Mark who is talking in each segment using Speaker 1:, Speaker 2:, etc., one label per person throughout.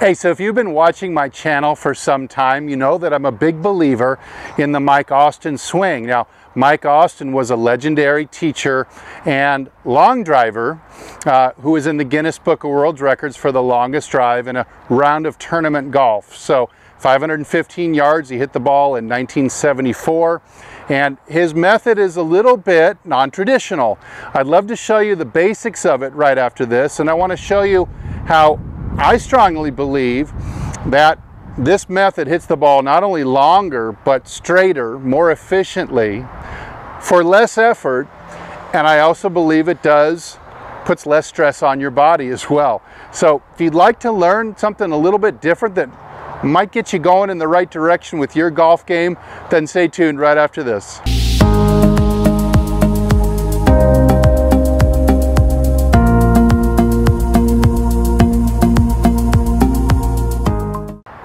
Speaker 1: Hey, so if you've been watching my channel for some time, you know that I'm a big believer in the Mike Austin swing. Now, Mike Austin was a legendary teacher and long driver uh, who was in the Guinness Book of World Records for the longest drive in a round of tournament golf. So 515 yards, he hit the ball in 1974. And his method is a little bit non-traditional. I'd love to show you the basics of it right after this. And I want to show you how I strongly believe that this method hits the ball not only longer, but straighter, more efficiently, for less effort, and I also believe it does puts less stress on your body as well. So if you'd like to learn something a little bit different that might get you going in the right direction with your golf game, then stay tuned right after this.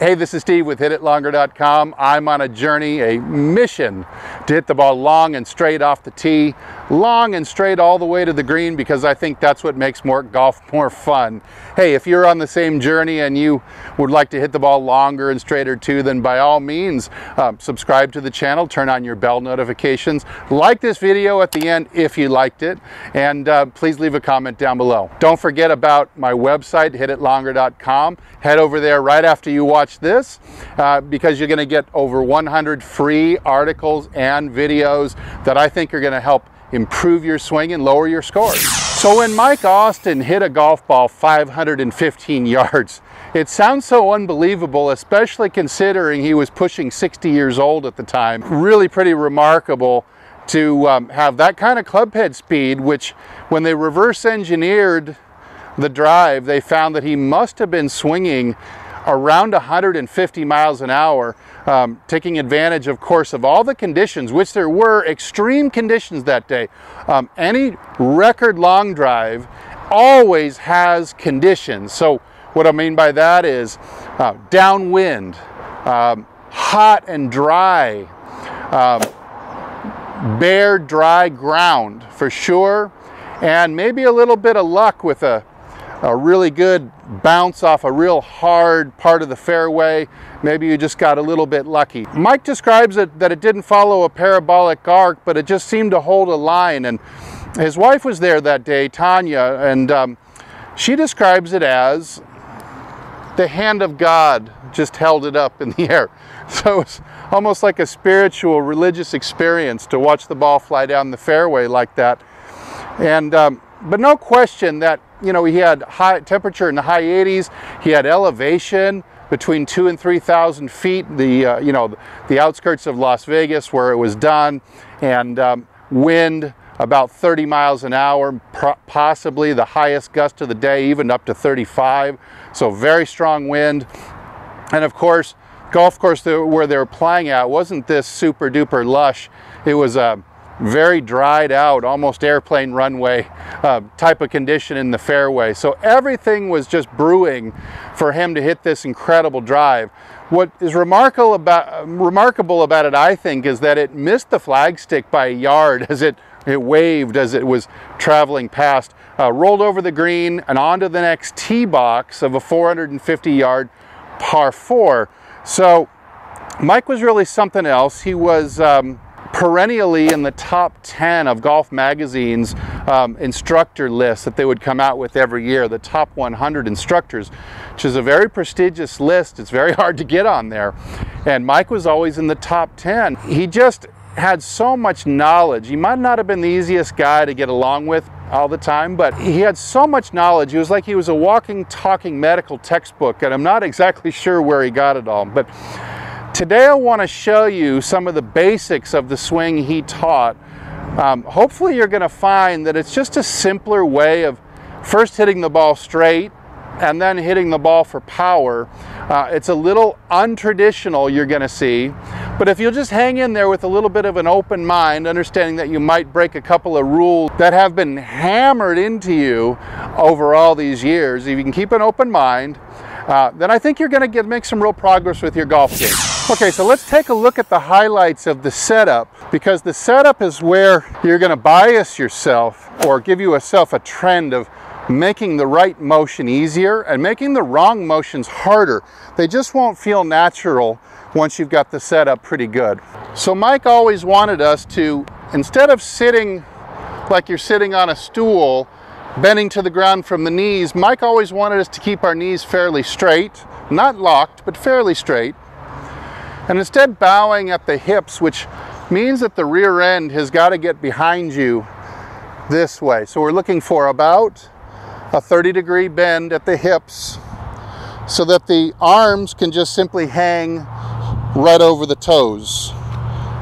Speaker 1: Hey, this is Steve with HitItLonger.com. I'm on a journey, a mission to hit the ball long and straight off the tee, long and straight all the way to the green because I think that's what makes more golf more fun. Hey, if you're on the same journey and you would like to hit the ball longer and straighter too, then by all means, um, subscribe to the channel, turn on your bell notifications, like this video at the end if you liked it, and uh, please leave a comment down below. Don't forget about my website, hititlonger.com. Head over there right after you watch this uh, because you're going to get over 100 free articles and videos that I think are going to help improve your swing and lower your scores. So when Mike Austin hit a golf ball 515 yards, it sounds so unbelievable, especially considering he was pushing 60 years old at the time. Really pretty remarkable to um, have that kind of club head speed, which when they reverse engineered the drive, they found that he must have been swinging around 150 miles an hour, um, taking advantage, of course, of all the conditions, which there were extreme conditions that day. Um, any record long drive always has conditions. So what I mean by that is uh, downwind, um, hot and dry, um, bare, dry ground for sure, and maybe a little bit of luck with a a really good bounce off a real hard part of the fairway. Maybe you just got a little bit lucky. Mike describes it that it didn't follow a parabolic arc, but it just seemed to hold a line. And his wife was there that day, Tanya, and um, she describes it as the hand of God just held it up in the air. So it's almost like a spiritual, religious experience to watch the ball fly down the fairway like that. And um, but no question that you know he had high temperature in the high 80s. He had elevation between two and three thousand feet. The uh, you know the outskirts of Las Vegas where it was done, and um, wind about 30 miles an hour, possibly the highest gust of the day, even up to 35. So very strong wind, and of course, golf course where they were playing at wasn't this super duper lush. It was a very dried out, almost airplane runway uh, type of condition in the fairway. So everything was just brewing for him to hit this incredible drive. What is remarkable about, remarkable about it, I think, is that it missed the flagstick by a yard as it, it waved as it was traveling past, uh, rolled over the green and onto the next tee box of a 450 yard par four. So Mike was really something else. He was um, perennially in the top 10 of golf magazine's um, instructor list that they would come out with every year, the top 100 instructors, which is a very prestigious list. It's very hard to get on there. And Mike was always in the top 10. He just had so much knowledge. He might not have been the easiest guy to get along with all the time, but he had so much knowledge. He was like he was a walking, talking medical textbook, and I'm not exactly sure where he got it all. But Today I want to show you some of the basics of the swing he taught. Um, hopefully you're going to find that it's just a simpler way of first hitting the ball straight and then hitting the ball for power. Uh, it's a little untraditional you're going to see, but if you'll just hang in there with a little bit of an open mind, understanding that you might break a couple of rules that have been hammered into you over all these years, if you can keep an open mind, uh, then I think you're going to make some real progress with your golf game. Okay, so let's take a look at the highlights of the setup because the setup is where you're going to bias yourself or give yourself a trend of making the right motion easier and making the wrong motions harder. They just won't feel natural once you've got the setup pretty good. So Mike always wanted us to, instead of sitting like you're sitting on a stool, bending to the ground from the knees, Mike always wanted us to keep our knees fairly straight, not locked, but fairly straight. And instead bowing at the hips, which means that the rear end has got to get behind you this way. So we're looking for about a 30 degree bend at the hips so that the arms can just simply hang right over the toes,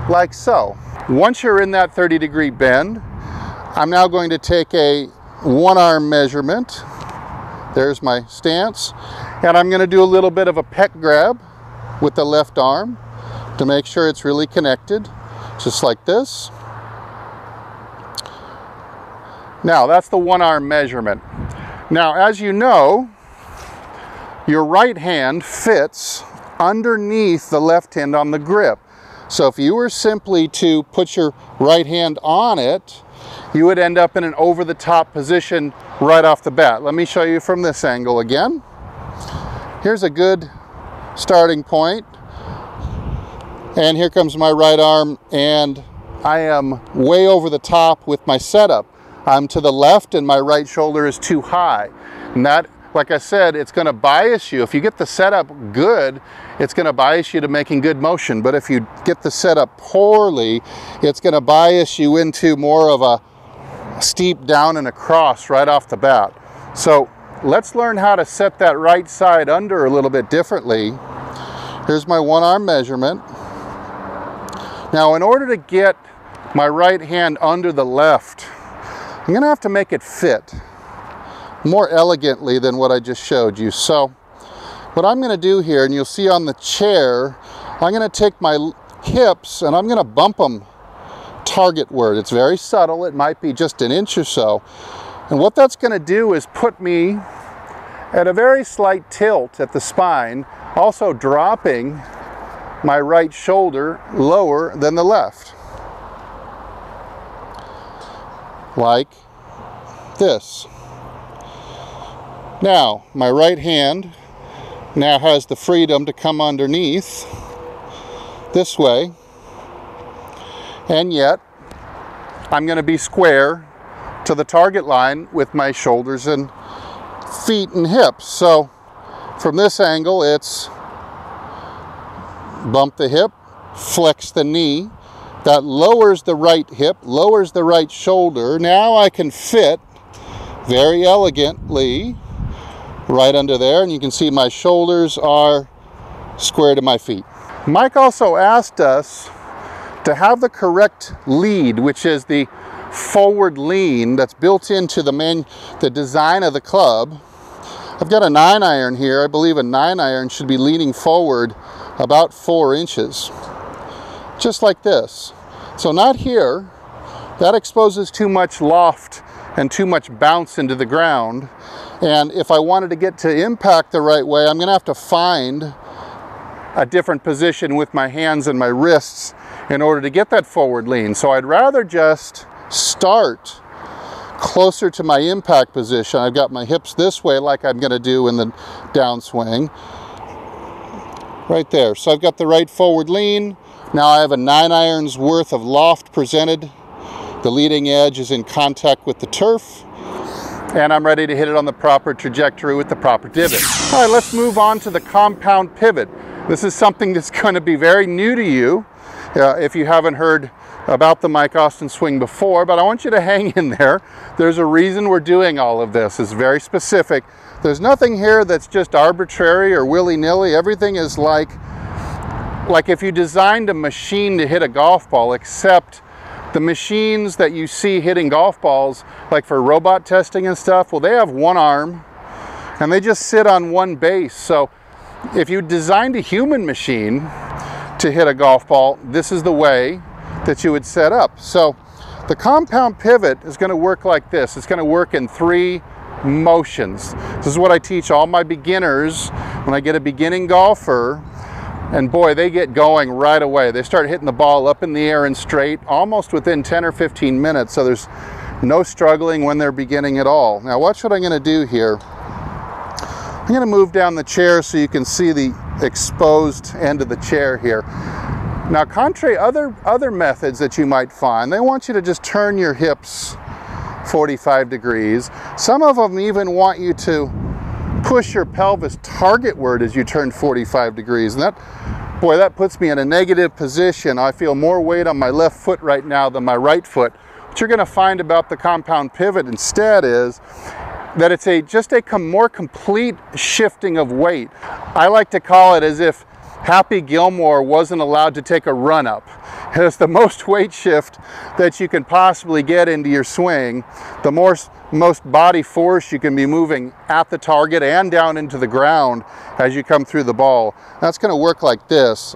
Speaker 1: like so. Once you're in that 30 degree bend, I'm now going to take a one arm measurement. There's my stance. And I'm gonna do a little bit of a pec grab with the left arm to make sure it's really connected, just like this. Now, that's the one arm measurement. Now, as you know, your right hand fits underneath the left hand on the grip. So if you were simply to put your right hand on it, you would end up in an over the top position right off the bat. Let me show you from this angle again. Here's a good starting point. And here comes my right arm and I am way over the top with my setup. I'm to the left and my right shoulder is too high. And that like I said, it's going to bias you. If you get the setup good, it's going to bias you to making good motion. But if you get the setup poorly, it's going to bias you into more of a steep down and across right off the bat. So let's learn how to set that right side under a little bit differently. Here's my one arm measurement. Now in order to get my right hand under the left, I'm going to have to make it fit more elegantly than what I just showed you. So what I'm going to do here, and you'll see on the chair, I'm going to take my hips and I'm going to bump them targetward. It's very subtle. It might be just an inch or so. And what that's going to do is put me at a very slight tilt at the spine, also dropping my right shoulder lower than the left. Like this. Now, my right hand now has the freedom to come underneath this way, and yet I'm going to be square to the target line with my shoulders and feet and hips. So from this angle, it's bump the hip, flex the knee. That lowers the right hip, lowers the right shoulder. Now I can fit very elegantly right under there and you can see my shoulders are square to my feet. Mike also asked us to have the correct lead, which is the forward lean that's built into the man, the design of the club. I've got a nine iron here. I believe a nine iron should be leaning forward about four inches, just like this. So not here, that exposes too much loft and too much bounce into the ground. And if I wanted to get to impact the right way, I'm gonna have to find a different position with my hands and my wrists in order to get that forward lean. So I'd rather just start closer to my impact position. I've got my hips this way like I'm gonna do in the downswing. Right there. So I've got the right forward lean. Now I have a nine irons worth of loft presented the leading edge is in contact with the turf and I'm ready to hit it on the proper trajectory with the proper divot. All right, let's move on to the compound pivot. This is something that's going to be very new to you uh, if you haven't heard about the Mike Austin swing before, but I want you to hang in there. There's a reason we're doing all of this. It's very specific. There's nothing here that's just arbitrary or willy-nilly. Everything is like, like if you designed a machine to hit a golf ball, except the machines that you see hitting golf balls, like for robot testing and stuff, well, they have one arm and they just sit on one base. So if you designed a human machine to hit a golf ball, this is the way that you would set up. So the compound pivot is going to work like this. It's going to work in three motions. This is what I teach all my beginners when I get a beginning golfer and boy, they get going right away. They start hitting the ball up in the air and straight almost within 10 or 15 minutes. So there's No struggling when they're beginning at all. Now watch what I'm gonna do here. I'm gonna move down the chair so you can see the exposed end of the chair here. Now, contrary other other methods that you might find, they want you to just turn your hips 45 degrees. Some of them even want you to push your pelvis target targetward as you turn 45 degrees. And that, boy, that puts me in a negative position. I feel more weight on my left foot right now than my right foot. What you're gonna find about the compound pivot instead is that it's a just a more complete shifting of weight. I like to call it as if Happy Gilmore wasn't allowed to take a run up. It's the most weight shift that you can possibly get into your swing, the more, most body force you can be moving at the target and down into the ground as you come through the ball. That's gonna work like this.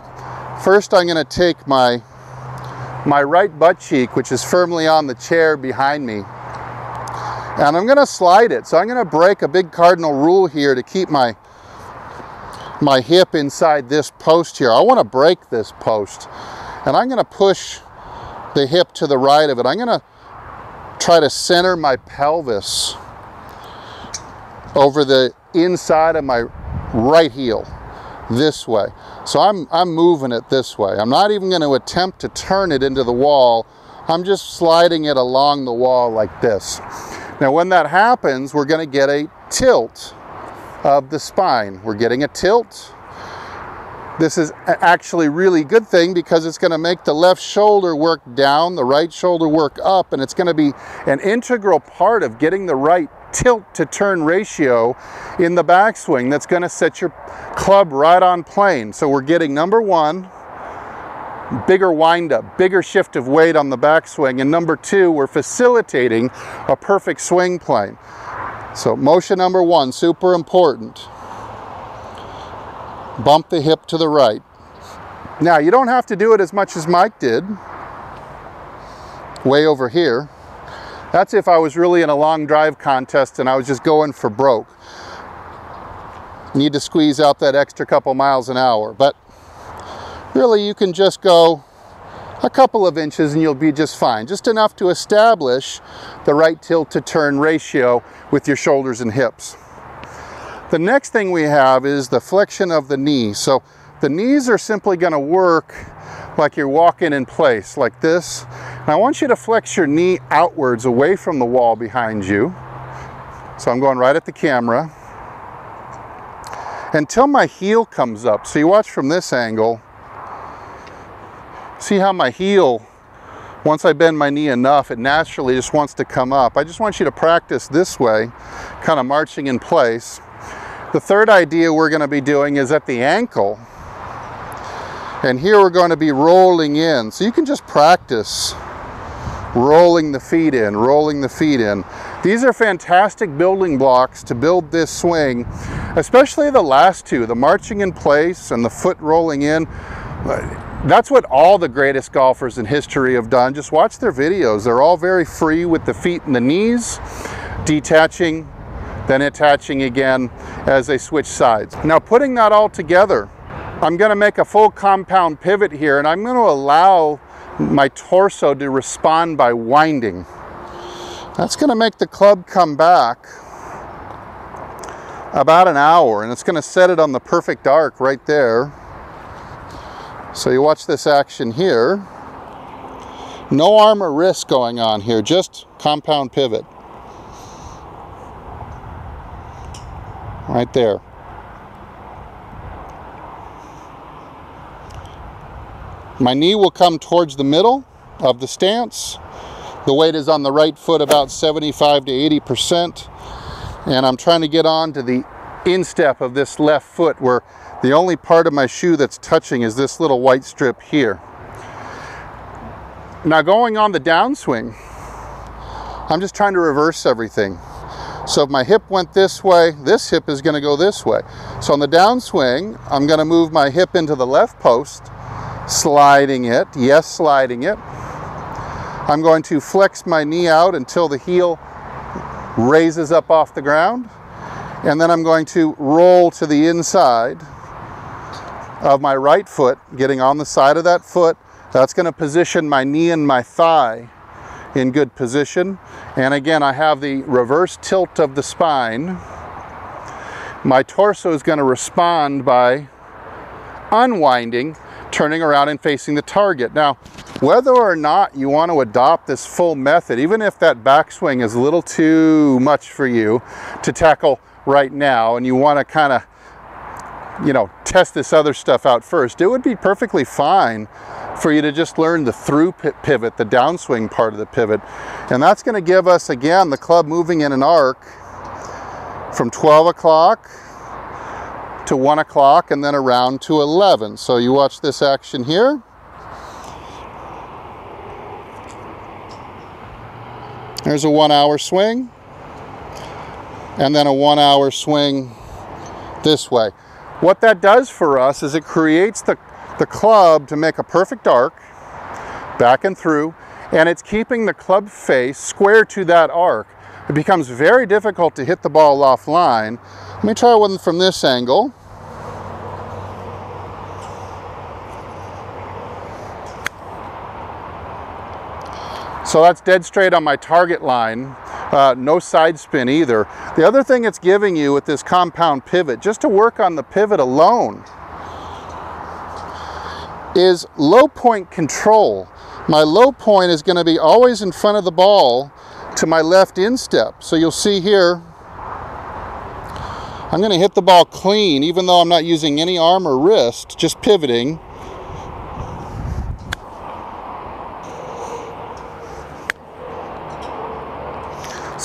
Speaker 1: First, I'm gonna take my, my right butt cheek, which is firmly on the chair behind me, and I'm gonna slide it. So I'm gonna break a big cardinal rule here to keep my my hip inside this post here. I want to break this post and I'm going to push the hip to the right of it. I'm going to try to center my pelvis over the inside of my right heel this way. So I'm, I'm moving it this way. I'm not even going to attempt to turn it into the wall. I'm just sliding it along the wall like this. Now when that happens, we're going to get a tilt of the spine. We're getting a tilt. This is actually really good thing because it's going to make the left shoulder work down, the right shoulder work up, and it's going to be an integral part of getting the right tilt to turn ratio in the backswing that's going to set your club right on plane. So we're getting number one, bigger windup, bigger shift of weight on the backswing, and number two, we're facilitating a perfect swing plane. So motion number one, super important. Bump the hip to the right. Now you don't have to do it as much as Mike did, way over here. That's if I was really in a long drive contest and I was just going for broke. Need to squeeze out that extra couple miles an hour, but really you can just go a couple of inches and you'll be just fine. Just enough to establish the right tilt to turn ratio with your shoulders and hips. The next thing we have is the flexion of the knee. So the knees are simply gonna work like you're walking in place, like this. And I want you to flex your knee outwards away from the wall behind you. So I'm going right at the camera. Until my heel comes up. So you watch from this angle, See how my heel, once I bend my knee enough, it naturally just wants to come up. I just want you to practice this way, kind of marching in place. The third idea we're going to be doing is at the ankle. And here we're going to be rolling in. So you can just practice rolling the feet in, rolling the feet in. These are fantastic building blocks to build this swing, especially the last two, the marching in place and the foot rolling in that's what all the greatest golfers in history have done. Just watch their videos. They're all very free with the feet and the knees, detaching, then attaching again as they switch sides. Now putting that all together, I'm gonna make a full compound pivot here and I'm gonna allow my torso to respond by winding. That's gonna make the club come back about an hour and it's gonna set it on the perfect arc right there. So you watch this action here. No arm or wrist going on here, just compound pivot. Right there. My knee will come towards the middle of the stance. The weight is on the right foot about 75 to 80%. And I'm trying to get on to the instep of this left foot where the only part of my shoe that's touching is this little white strip here. Now going on the downswing, I'm just trying to reverse everything. So if my hip went this way, this hip is gonna go this way. So on the downswing, I'm gonna move my hip into the left post, sliding it, yes, sliding it. I'm going to flex my knee out until the heel raises up off the ground. And then I'm going to roll to the inside of my right foot, getting on the side of that foot. That's going to position my knee and my thigh in good position. And again, I have the reverse tilt of the spine. My torso is going to respond by unwinding, turning around and facing the target. Now, whether or not you want to adopt this full method, even if that backswing is a little too much for you to tackle right now and you want to kind of you know, test this other stuff out first, it would be perfectly fine for you to just learn the through pivot, the downswing part of the pivot. And that's going to give us, again, the club moving in an arc from 12 o'clock to 1 o'clock and then around to 11. So you watch this action here. There's a one hour swing and then a one hour swing this way. What that does for us is it creates the, the club to make a perfect arc back and through, and it's keeping the club face square to that arc. It becomes very difficult to hit the ball offline. Let me try one from this angle. So that's dead straight on my target line. Uh, no side spin either. The other thing it's giving you with this compound pivot, just to work on the pivot alone, is low point control. My low point is going to be always in front of the ball to my left instep. So you'll see here, I'm going to hit the ball clean, even though I'm not using any arm or wrist, just pivoting.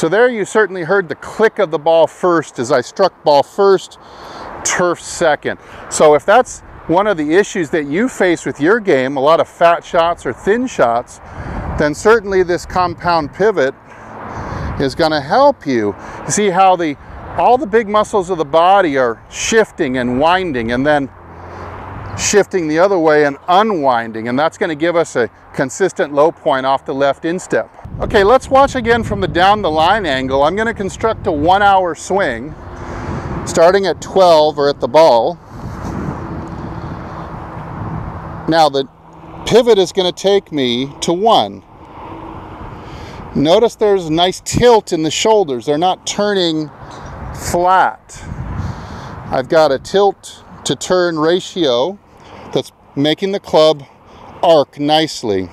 Speaker 1: So there you certainly heard the click of the ball first as I struck ball first, turf second. So if that's one of the issues that you face with your game, a lot of fat shots or thin shots, then certainly this compound pivot is going to help you. See how the all the big muscles of the body are shifting and winding and then shifting the other way and unwinding and that's going to give us a consistent low point off the left instep. Okay, let's watch again from the down the line angle. I'm going to construct a one hour swing starting at 12 or at the ball. Now the pivot is going to take me to one. Notice there's a nice tilt in the shoulders. They're not turning flat. I've got a tilt to turn ratio that's making the club arc nicely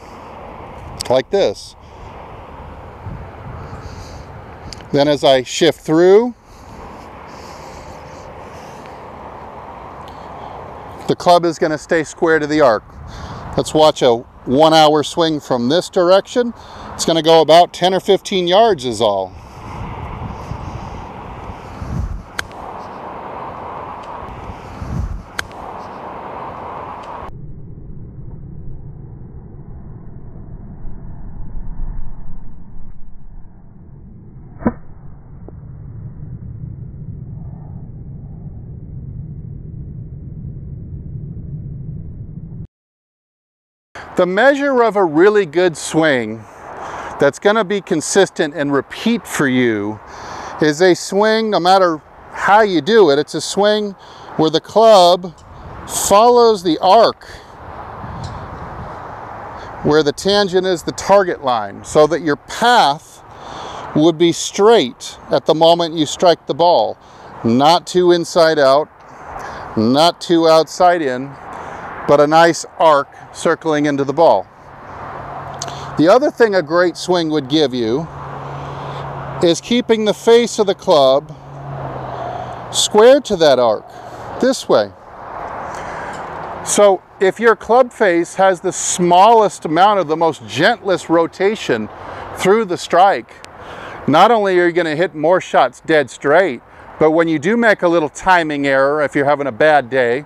Speaker 1: like this. Then as I shift through, the club is going to stay square to the arc. Let's watch a one hour swing from this direction. It's going to go about 10 or 15 yards is all. The measure of a really good swing that's going to be consistent and repeat for you is a swing, no matter how you do it, it's a swing where the club follows the arc where the tangent is the target line so that your path would be straight at the moment you strike the ball. Not too inside out, not too outside in, but a nice arc circling into the ball. The other thing a great swing would give you is keeping the face of the club square to that arc, this way. So if your club face has the smallest amount of the most gentlest rotation through the strike, not only are you going to hit more shots dead straight, but when you do make a little timing error, if you're having a bad day,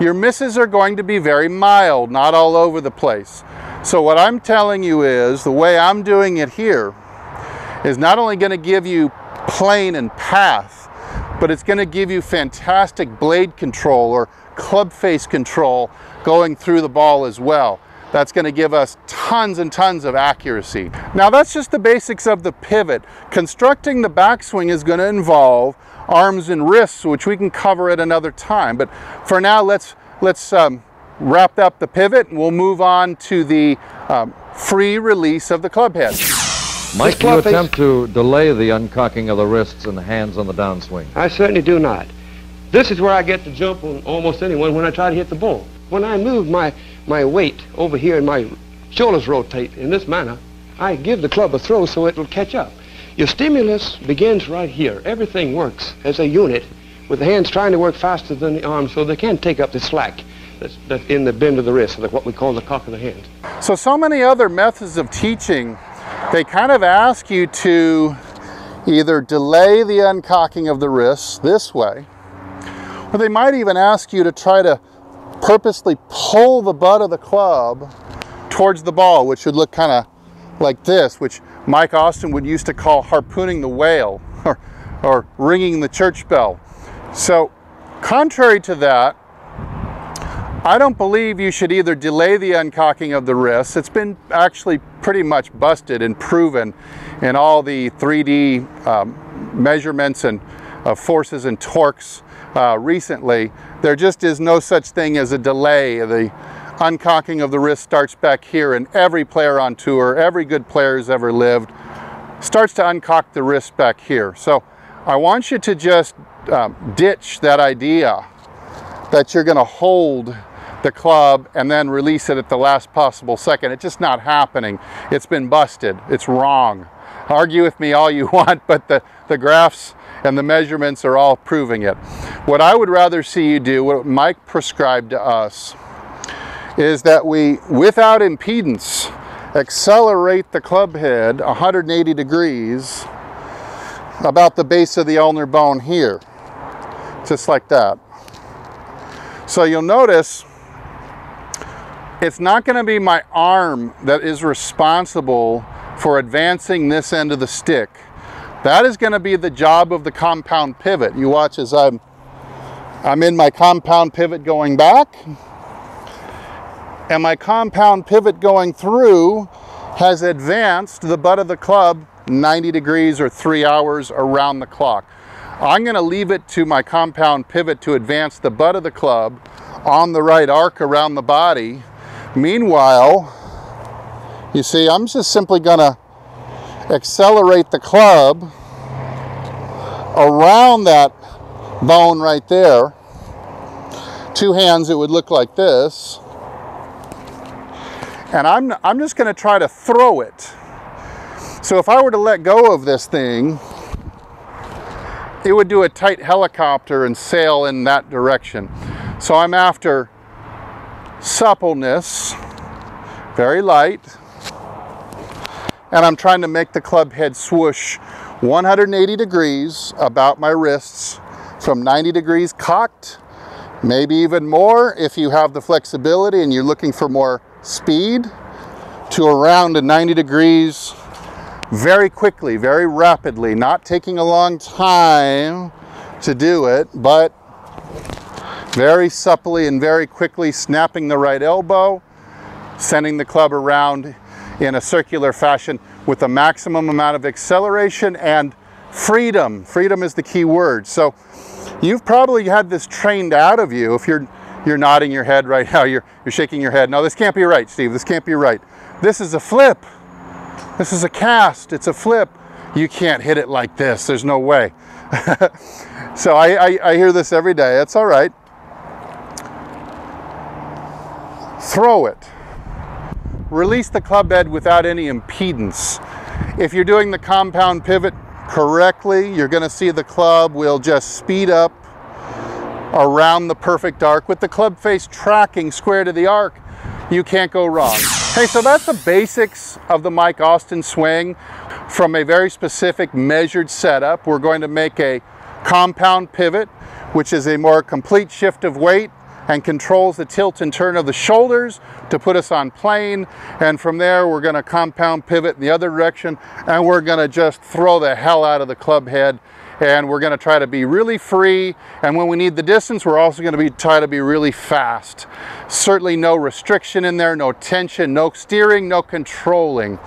Speaker 1: your misses are going to be very mild, not all over the place. So what I'm telling you is, the way I'm doing it here is not only going to give you plane and path, but it's going to give you fantastic blade control or club face control going through the ball as well. That's going to give us tons and tons of accuracy. Now that's just the basics of the pivot. Constructing the backswing is going to involve arms and wrists, which we can cover at another time. But for now, let's, let's um, wrap up the pivot and we'll move on to the um, free release of the club head.
Speaker 2: Mike, do you attempt to delay the uncocking of the wrists and the hands on the downswing?
Speaker 3: I certainly do not. This is where I get to jump on almost anyone when I try to hit the ball. When I move my, my weight over here and my shoulders rotate in this manner, I give the club a throw so it will catch up. Your stimulus begins right here. Everything works as a unit with the hands trying to work faster than the arms so they can't take up the slack that's, that's in the bend of the wrist, like what we call the cock of the hand.
Speaker 1: So, so many other methods of teaching, they kind of ask you to either delay the uncocking of the wrists this way, or they might even ask you to try to purposely pull the butt of the club towards the ball, which would look kind of like this, which Mike Austin would used to call harpooning the whale or, or ringing the church bell. So, contrary to that, I don't believe you should either delay the uncocking of the wrists. It's been actually pretty much busted and proven in all the 3D um, measurements and uh, forces and torques uh, recently. There just is no such thing as a delay. Of the uncocking of the wrist starts back here and every player on tour, every good player who's ever lived, starts to uncock the wrist back here. So I want you to just um, ditch that idea that you're gonna hold the club and then release it at the last possible second. It's just not happening. It's been busted, it's wrong. Argue with me all you want, but the, the graphs and the measurements are all proving it. What I would rather see you do, what Mike prescribed to us, is that we, without impedance, accelerate the club head 180 degrees about the base of the ulnar bone here, just like that. So you'll notice it's not going to be my arm that is responsible for advancing this end of the stick. That is going to be the job of the compound pivot. You watch as I'm I'm in my compound pivot going back and my compound pivot going through has advanced the butt of the club 90 degrees or three hours around the clock. I'm going to leave it to my compound pivot to advance the butt of the club on the right arc around the body. Meanwhile, you see, I'm just simply going to accelerate the club around that bone right there. Two hands, it would look like this and I'm, I'm just going to try to throw it. So if I were to let go of this thing, it would do a tight helicopter and sail in that direction. So I'm after suppleness, very light, and I'm trying to make the club head swoosh 180 degrees about my wrists from 90 degrees cocked, maybe even more if you have the flexibility and you're looking for more speed to around 90 degrees very quickly, very rapidly, not taking a long time to do it, but very supplely and very quickly snapping the right elbow, sending the club around in a circular fashion with the maximum amount of acceleration and freedom. Freedom is the key word. So you've probably had this trained out of you if you're you're nodding your head right now. You're, you're shaking your head. No, this can't be right, Steve. This can't be right. This is a flip. This is a cast. It's a flip. You can't hit it like this. There's no way. so I, I, I hear this every day. It's all right. Throw it. Release the club head without any impedance. If you're doing the compound pivot correctly, you're going to see the club will just speed up around the perfect arc with the club face tracking square to the arc, you can't go wrong. Hey, so that's the basics of the Mike Austin swing from a very specific measured setup. We're going to make a compound pivot, which is a more complete shift of weight and controls the tilt and turn of the shoulders to put us on plane. And from there, we're gonna compound pivot in the other direction and we're gonna just throw the hell out of the club head and we're gonna try to be really free. And when we need the distance, we're also gonna be try to be really fast. Certainly no restriction in there, no tension, no steering, no controlling.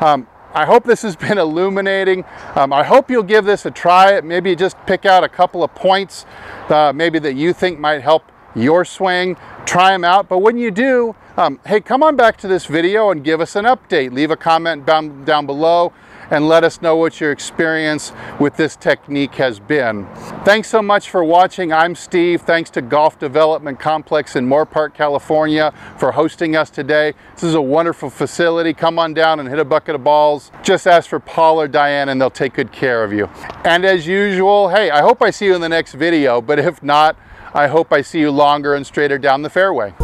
Speaker 1: Um, I hope this has been illuminating. Um, I hope you'll give this a try. Maybe just pick out a couple of points uh, maybe that you think might help your swing. Try them out. But when you do, um, hey, come on back to this video and give us an update. Leave a comment down, down below and let us know what your experience with this technique has been. Thanks so much for watching. I'm Steve. Thanks to Golf Development Complex in Moorpark, California for hosting us today. This is a wonderful facility. Come on down and hit a bucket of balls. Just ask for Paul or Diane and they'll take good care of you. And as usual, hey, I hope I see you in the next video, but if not, I hope I see you longer and straighter down the fairway.